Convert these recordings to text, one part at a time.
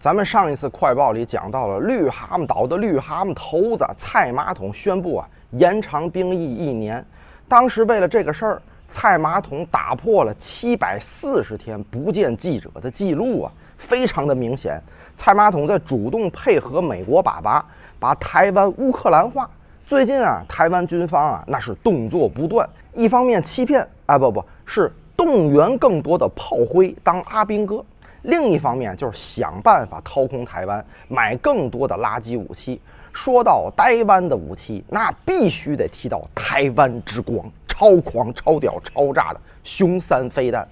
咱们上一次快报里讲到了绿蛤蟆岛的绿蛤蟆头子蔡马桶宣布啊延长兵役一年。当时为了这个事儿，蔡马桶打破了七百四十天不见记者的记录啊，非常的明显。蔡马桶在主动配合美国爸爸，把台湾乌克兰化。最近啊，台湾军方啊那是动作不断，一方面欺骗啊不不是动员更多的炮灰当阿兵哥。另一方面就是想办法掏空台湾，买更多的垃圾武器。说到台湾的武器，那必须得提到台湾之光，超狂、超屌、超炸的熊三飞弹。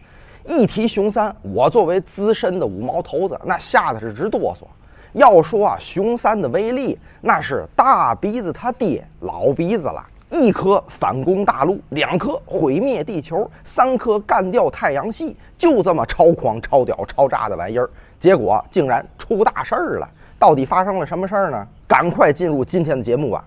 一提熊三，我作为资深的五毛头子，那吓得是直哆嗦。要说啊，熊三的威力，那是大鼻子他爹老鼻子了。一颗反攻大陆，两颗毁灭地球，三颗干掉太阳系，就这么超狂、超屌、超炸的玩意儿，结果竟然出大事儿了！到底发生了什么事儿呢？赶快进入今天的节目吧！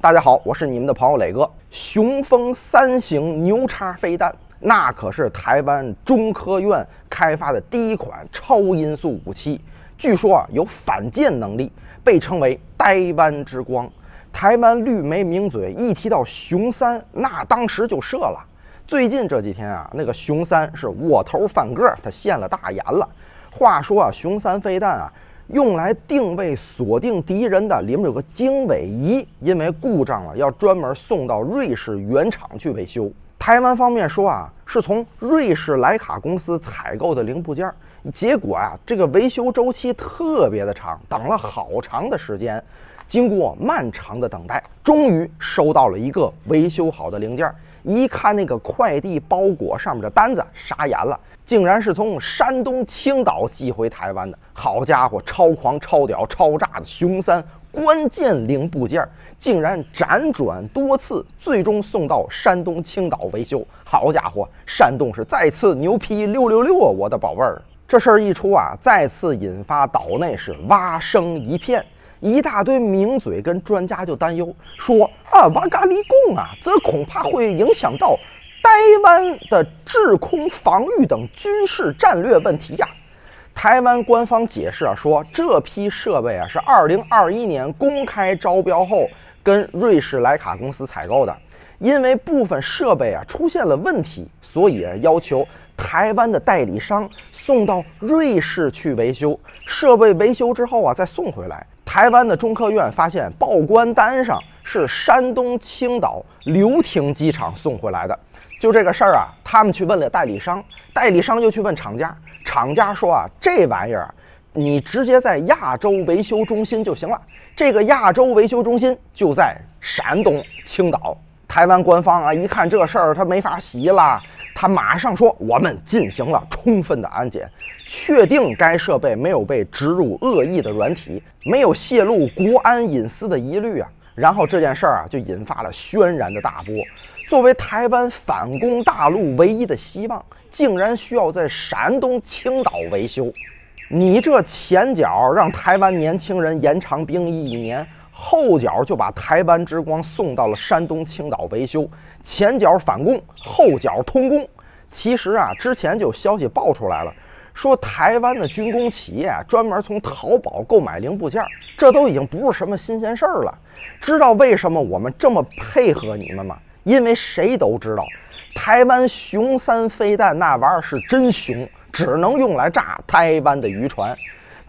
大家好，我是你们的朋友磊哥。雄风三型牛叉飞弹，那可是台湾中科院开发的第一款超音速武器，据说啊有反舰能力，被称为台湾之光。台湾绿媒名嘴一提到熊三，那当时就射了。最近这几天啊，那个熊三是窝头翻个，他现了大眼了。话说啊，熊三飞弹啊，用来定位锁定敌人的，里面有个经纬仪，因为故障了，要专门送到瑞士原厂去维修。台湾方面说啊，是从瑞士莱卡公司采购的零部件，结果啊，这个维修周期特别的长，等了好长的时间。经过漫长的等待，终于收到了一个维修好的零件。一看那个快递包裹上面的单子，傻眼了，竟然是从山东青岛寄回台湾的。好家伙，超狂、超屌、超炸的熊三关键零部件，竟然辗转多次，最终送到山东青岛维修。好家伙，山东是再次牛批六六六啊！我的宝贝儿，这事儿一出啊，再次引发岛内是蛙声一片。一大堆名嘴跟专家就担忧说啊，瓦嘎里贡啊，这恐怕会影响到台湾的制空防御等军事战略问题呀。台湾官方解释啊，说这批设备啊是2021年公开招标后跟瑞士莱卡公司采购的，因为部分设备啊出现了问题，所以要求台湾的代理商送到瑞士去维修。设备维修之后啊，再送回来。台湾的中科院发现报关单上是山东青岛流亭机场送回来的，就这个事儿啊，他们去问了代理商，代理商又去问厂家，厂家说啊，这玩意儿你直接在亚洲维修中心就行了，这个亚洲维修中心就在山东青岛。台湾官方啊，一看这事儿，他没法洗了。他马上说：“我们进行了充分的安检，确定该设备没有被植入恶意的软体，没有泄露国安隐私的疑虑啊。”然后这件事儿啊，就引发了轩然的大波。作为台湾反攻大陆唯一的希望，竟然需要在山东青岛维修。你这前脚让台湾年轻人延长兵役一年，后脚就把台湾之光送到了山东青岛维修。前脚反攻，后脚通攻。其实啊，之前就消息爆出来了，说台湾的军工企业专门从淘宝购买零部件，这都已经不是什么新鲜事儿了。知道为什么我们这么配合你们吗？因为谁都知道，台湾熊三飞弹那玩意儿是真熊，只能用来炸台湾的渔船。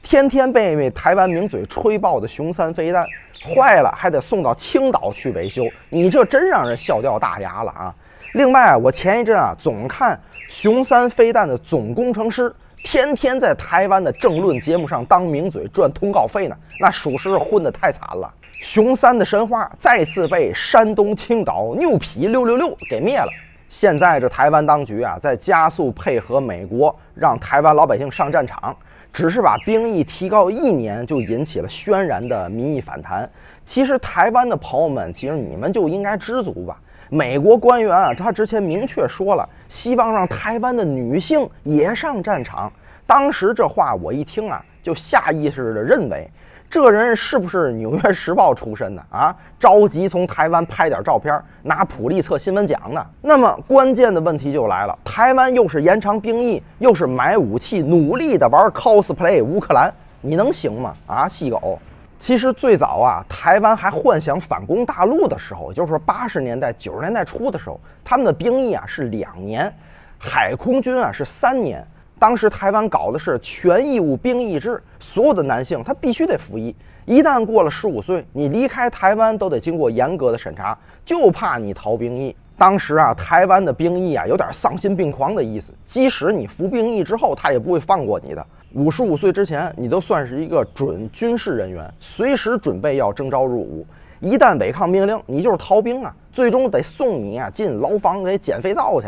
天天被台湾名嘴吹爆的熊三飞弹。坏了还得送到青岛去维修，你这真让人笑掉大牙了啊！另外，我前一阵啊总看熊三飞弹的总工程师，天天在台湾的政论节目上当名嘴赚通告费呢，那属实是混得太惨了。熊三的神话再次被山东青岛牛皮六六六给灭了。现在这台湾当局啊，在加速配合美国，让台湾老百姓上战场。只是把兵役提高一年，就引起了轩然的民意反弹。其实台湾的朋友们，其实你们就应该知足吧。美国官员啊，他之前明确说了，希望让台湾的女性也上战场。当时这话我一听啊，就下意识的认为。这人是不是《纽约时报》出身的啊？着急从台湾拍点照片，拿普利策新闻奖呢？那么关键的问题就来了：台湾又是延长兵役，又是买武器，努力的玩 cosplay 乌克兰，你能行吗？啊，细狗。其实最早啊，台湾还幻想反攻大陆的时候，就是说八十年代、九十年代初的时候，他们的兵役啊是两年，海空军啊是三年。当时台湾搞的是全义务兵役制，所有的男性他必须得服役。一旦过了十五岁，你离开台湾都得经过严格的审查，就怕你逃兵役。当时啊，台湾的兵役啊有点丧心病狂的意思，即使你服兵役之后，他也不会放过你的。五十五岁之前，你都算是一个准军事人员，随时准备要征召入伍。一旦违抗命令，你就是逃兵啊，最终得送你啊进牢房给捡肥皂去。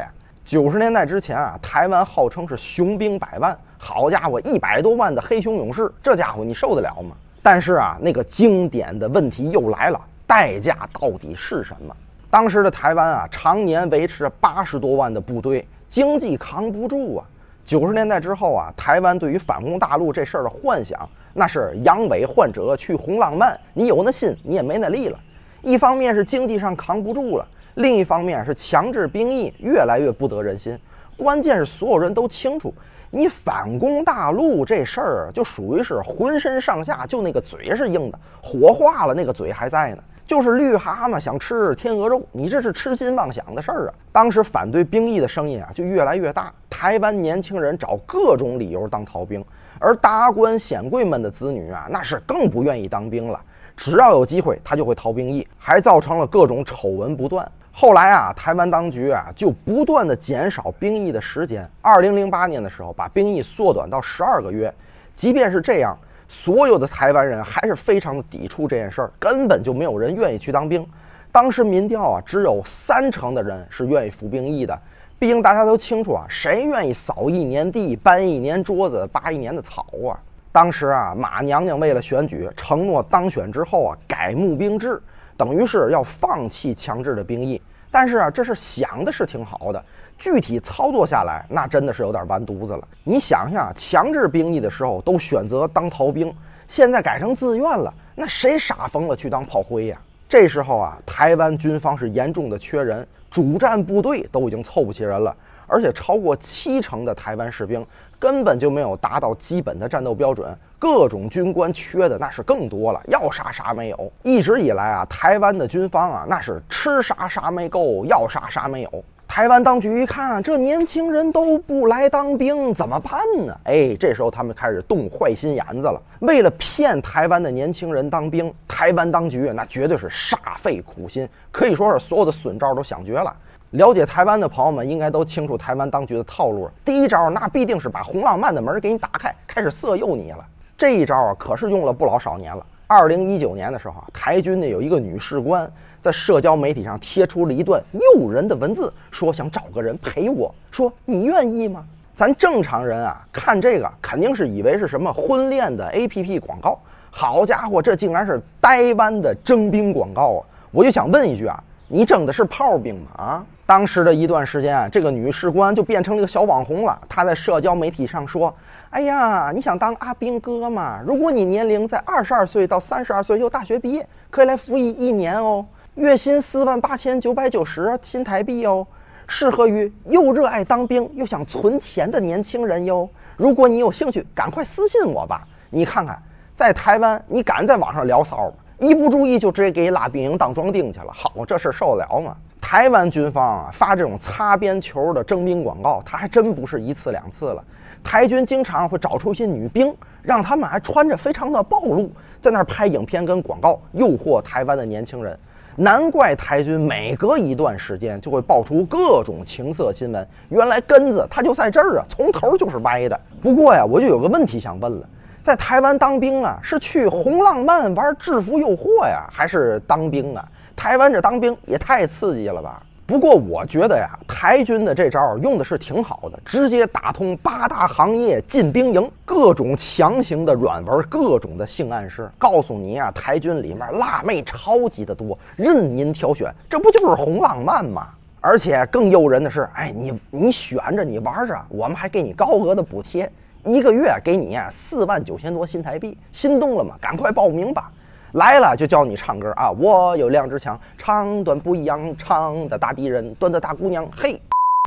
九十年代之前啊，台湾号称是雄兵百万，好家伙，一百多万的黑熊勇士，这家伙你受得了吗？但是啊，那个经典的问题又来了，代价到底是什么？当时的台湾啊，常年维持着八十多万的部队，经济扛不住啊。九十年代之后啊，台湾对于反攻大陆这事儿的幻想，那是阳痿患者去红浪漫，你有那心，你也没那力了。一方面是经济上扛不住了，另一方面是强制兵役越来越不得人心。关键是所有人都清楚，你反攻大陆这事儿就属于是浑身上下就那个嘴是硬的，火化了那个嘴还在呢。就是绿蛤蟆想吃天鹅肉，你这是痴心妄想的事儿啊！当时反对兵役的声音啊就越来越大，台湾年轻人找各种理由当逃兵，而达官显贵们的子女啊那是更不愿意当兵了，只要有机会他就会逃兵役，还造成了各种丑闻不断。后来啊，台湾当局啊就不断的减少兵役的时间，二零零八年的时候把兵役缩短到十二个月，即便是这样。所有的台湾人还是非常的抵触这件事儿，根本就没有人愿意去当兵。当时民调啊，只有三成的人是愿意服兵役的。毕竟大家都清楚啊，谁愿意扫一年地、搬一年桌子、拔一年的草啊？当时啊，马娘娘为了选举，承诺当选之后啊，改募兵制，等于是要放弃强制的兵役。但是啊，这是想的是挺好的。具体操作下来，那真的是有点完犊子了。你想想，强制兵役的时候都选择当逃兵，现在改成自愿了，那谁傻疯了去当炮灰呀？这时候啊，台湾军方是严重的缺人，主战部队都已经凑不齐人了，而且超过七成的台湾士兵根本就没有达到基本的战斗标准，各种军官缺的那是更多了，要啥啥没有。一直以来啊，台湾的军方啊，那是吃啥啥没够，要啥啥没有。台湾当局一看，这年轻人都不来当兵，怎么办呢？哎，这时候他们开始动坏心眼子了。为了骗台湾的年轻人当兵，台湾当局那绝对是煞费苦心，可以说是所有的损招都想绝了。了解台湾的朋友们应该都清楚台湾当局的套路。第一招，那必定是把红浪漫的门给你打开，开始色诱你了。这一招啊，可是用了不老少年了。二零一九年的时候啊，台军呢有一个女士官。在社交媒体上贴出了一段诱人的文字，说想找个人陪我，说你愿意吗？咱正常人啊，看这个肯定是以为是什么婚恋的 APP 广告。好家伙，这竟然是台湾的征兵广告啊！我就想问一句啊，你征的是炮兵吗？啊！当时的一段时间啊，这个女士官就变成了一个小网红了。她在社交媒体上说：“哎呀，你想当阿兵哥吗？如果你年龄在二十二岁到三十二岁，又大学毕业，可以来服役一年哦。”月薪四万八千九百九十新台币哦，适合于又热爱当兵又想存钱的年轻人哟。如果你有兴趣，赶快私信我吧。你看看，在台湾，你敢在网上聊骚吗？一不注意就直接给你拉兵营当壮丁去了。好，这事受得了吗？台湾军方啊，发这种擦边球的征兵广告，他还真不是一次两次了。台军经常会找出一些女兵，让他们还穿着非常的暴露，在那儿拍影片跟广告，诱惑台湾的年轻人。难怪台军每隔一段时间就会爆出各种情色新闻，原来根子他就在这儿啊，从头就是歪的。不过呀，我就有个问题想问了，在台湾当兵啊，是去红浪漫玩制服诱惑呀，还是当兵啊？台湾这当兵也太刺激了吧！不过我觉得呀，台军的这招用的是挺好的，直接打通八大行业进兵营，各种强行的软文，各种的性暗示，告诉你啊，台军里面辣妹超级的多，任您挑选，这不就是红浪漫吗？而且更诱人的是，哎，你你选着你玩着，我们还给你高额的补贴，一个月给你四万九千多新台币，心动了吗？赶快报名吧！来了就教你唱歌啊！我有两支枪，长短不一样，长的大敌人，短的大姑娘。嘿，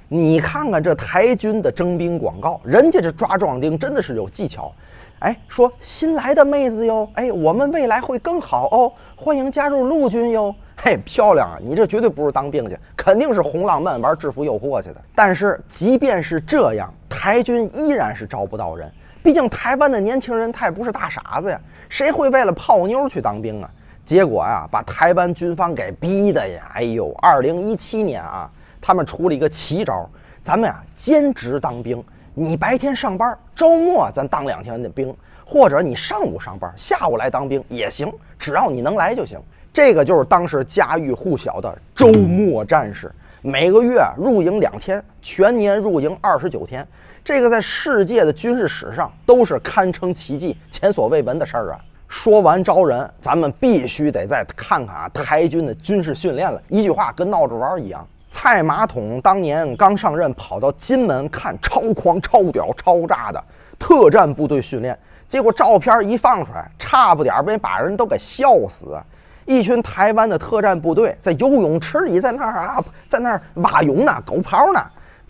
你看看这台军的征兵广告，人家这抓壮丁真的是有技巧。哎，说新来的妹子哟，哎，我们未来会更好哦，欢迎加入陆军哟。嘿，漂亮啊！你这绝对不是当兵去，肯定是红浪漫玩制服诱惑去的。但是即便是这样，台军依然是招不到人。毕竟台湾的年轻人他也不是大傻子呀，谁会为了泡妞去当兵啊？结果呀，把台湾军方给逼的呀！哎呦，二零一七年啊，他们出了一个奇招，咱们呀兼职当兵，你白天上班，周末咱当两天的兵，或者你上午上班，下午来当兵也行，只要你能来就行。这个就是当时家喻户晓的周末战士，每个月入营两天，全年入营二十九天。这个在世界的军事史上都是堪称奇迹、前所未闻的事儿啊！说完招人，咱们必须得再看看啊台军的军事训练了。一句话，跟闹着玩儿一样。蔡马桶当年刚上任，跑到金门看超狂、超屌、超炸的特战部队训练，结果照片一放出来，差不点被把人都给笑死。一群台湾的特战部队在游泳池里，在那儿啊，在那儿蛙泳呢，狗刨呢。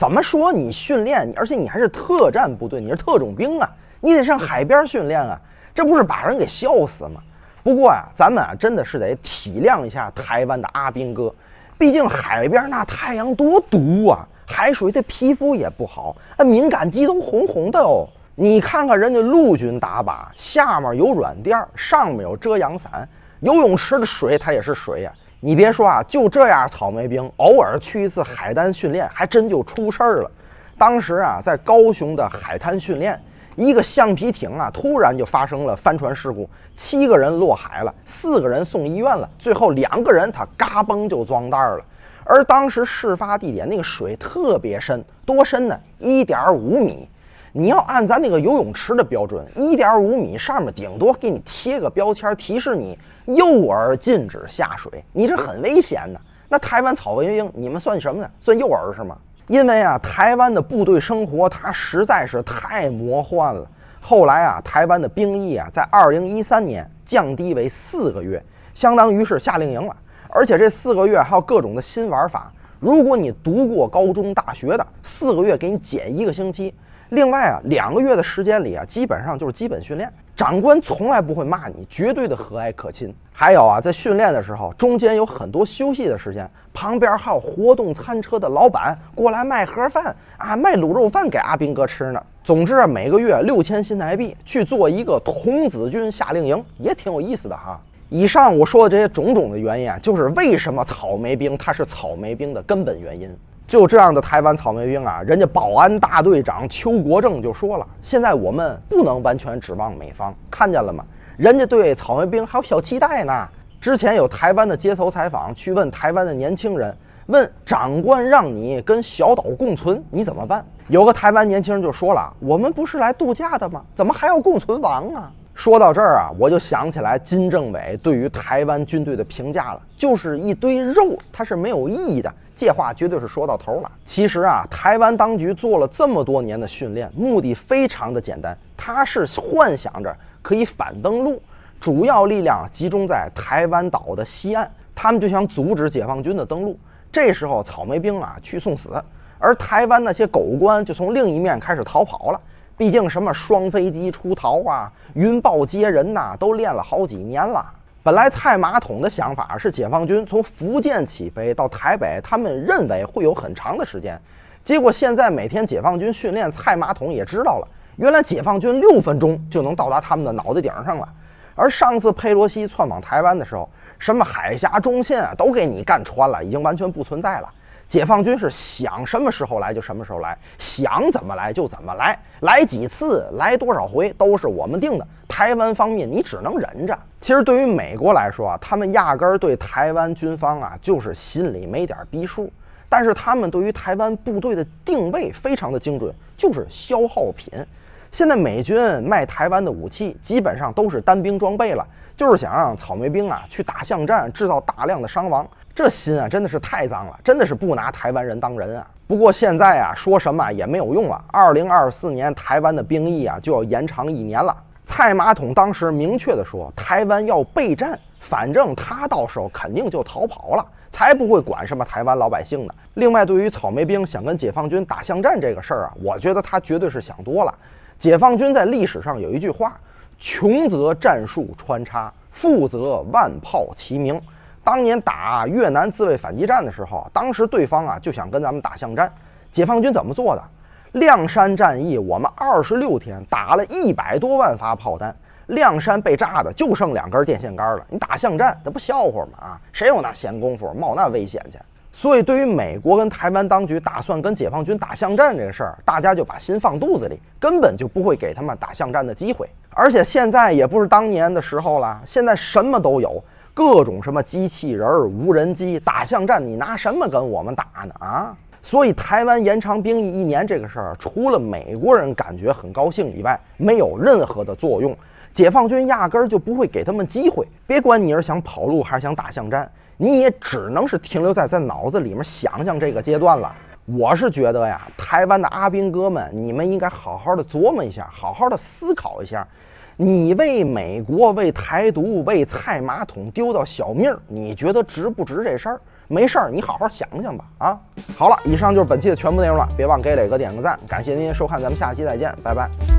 怎么说你训练，而且你还是特战部队，你是特种兵啊，你得上海边训练啊，这不是把人给笑死吗？不过啊，咱们啊真的是得体谅一下台湾的阿兵哥，毕竟海边那太阳多毒啊，海水对皮肤也不好，那敏感肌都红红的哦。你看看人家陆军打靶，下面有软垫，上面有遮阳伞，游泳池的水它也是水呀。你别说啊，就这样，草莓兵偶尔去一次海滩训练，还真就出事儿了。当时啊，在高雄的海滩训练，一个橡皮艇啊，突然就发生了翻船事故，七个人落海了，四个人送医院了，最后两个人他嘎嘣就装袋儿了。而当时事发地点那个水特别深，多深呢？一点五米。你要按咱那个游泳池的标准，一点五米上面顶多给你贴个标签，提示你幼儿禁止下水。你这很危险的。那台湾草莓兵，你们算什么呢？算幼儿是吗？因为啊，台湾的部队生活它实在是太魔幻了。后来啊，台湾的兵役啊，在二零一三年降低为四个月，相当于是夏令营了。而且这四个月还有各种的新玩法。如果你读过高中、大学的，四个月给你减一个星期。另外啊，两个月的时间里啊，基本上就是基本训练，长官从来不会骂你，绝对的和蔼可亲。还有啊，在训练的时候，中间有很多休息的时间，旁边还有活动餐车的老板过来卖盒饭啊，卖卤肉饭给阿兵哥吃呢。总之啊，每个月六千新台币去做一个童子军夏令营，也挺有意思的哈。以上我说的这些种种的原因啊，就是为什么草莓兵他是草莓兵的根本原因。就这样的台湾草莓兵啊，人家保安大队长邱国正就说了：“现在我们不能完全指望美方，看见了吗？人家对草莓兵还有小期待呢。”之前有台湾的街头采访，去问台湾的年轻人：“问长官让你跟小岛共存，你怎么办？”有个台湾年轻人就说了：“我们不是来度假的吗？怎么还要共存亡啊？”说到这儿啊，我就想起来金政委对于台湾军队的评价了，就是一堆肉，它是没有意义的。这话绝对是说到头了。其实啊，台湾当局做了这么多年的训练，目的非常的简单，他是幻想着可以反登陆，主要力量集中在台湾岛的西岸，他们就想阻止解放军的登陆。这时候草莓兵啊去送死，而台湾那些狗官就从另一面开始逃跑了。毕竟什么双飞机出逃啊，云豹接人呐，都练了好几年了。本来蔡马桶的想法是解放军从福建起飞到台北，他们认为会有很长的时间。结果现在每天解放军训练，蔡马桶也知道了，原来解放军六分钟就能到达他们的脑袋顶上了。而上次佩洛西窜访台湾的时候，什么海峡中线啊都给你干穿了，已经完全不存在了。解放军是想什么时候来就什么时候来，想怎么来就怎么来，来几次来多少回都是我们定的。台湾方面你只能忍着。其实对于美国来说啊，他们压根儿对台湾军方啊就是心里没点逼数。但是他们对于台湾部队的定位非常的精准，就是消耗品。现在美军卖台湾的武器基本上都是单兵装备了，就是想让草莓兵啊去打巷战，制造大量的伤亡。这心啊，真的是太脏了，真的是不拿台湾人当人啊。不过现在啊，说什么也没有用了。二零二四年台湾的兵役啊就要延长一年了。蔡马桶当时明确的说，台湾要备战，反正他到时候肯定就逃跑了，才不会管什么台湾老百姓呢。另外，对于草莓兵想跟解放军打巷战这个事儿啊，我觉得他绝对是想多了。解放军在历史上有一句话：“穷则战术穿插，富则万炮齐鸣。”当年打越南自卫反击战的时候，当时对方啊就想跟咱们打巷战，解放军怎么做的？亮山战役，我们二十六天打了一百多万发炮弹，亮山被炸的就剩两根电线杆了。你打巷战，那不笑话吗？啊，谁有那闲工夫冒那危险去？所以，对于美国跟台湾当局打算跟解放军打巷战这个事儿，大家就把心放肚子里，根本就不会给他们打巷战的机会。而且现在也不是当年的时候了，现在什么都有。各种什么机器人、无人机打巷战，你拿什么跟我们打呢？啊！所以台湾延长兵役一年这个事儿，除了美国人感觉很高兴以外，没有任何的作用。解放军压根儿就不会给他们机会。别管你是想跑路还是想打巷战，你也只能是停留在在脑子里面想想这个阶段了。我是觉得呀，台湾的阿兵哥们，你们应该好好的琢磨一下，好好的思考一下。你为美国、为台独、为菜马桶丢掉小命儿，你觉得值不值这事儿？没事儿，你好好想想吧。啊，好了，以上就是本期的全部内容了，别忘给磊哥点个赞，感谢您收看，咱们下期再见，拜拜。